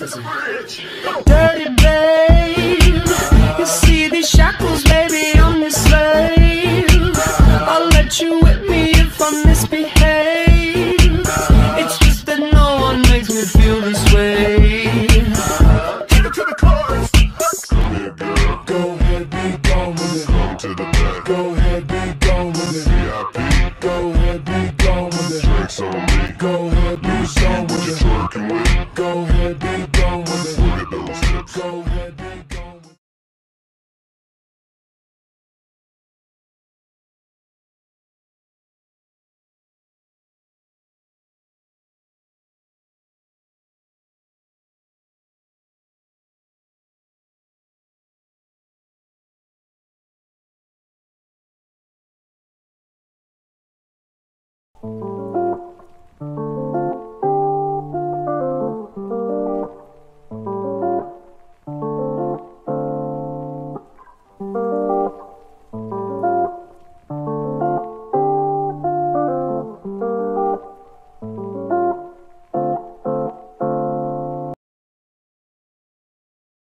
Dirty babe, you see these shackles, baby, I'm your slave. I'll let you whip me if I misbehave. It's just that no one makes me feel this way. Take it to the chorus. Come here, girl. Go ahead, be gone with it. Come to the back. Go ahead, be gone with it. VIP. Go ahead, be gone with it. Drinks on me. Go ahead, be See gone what with you it. twerking with. Go ahead, be Thank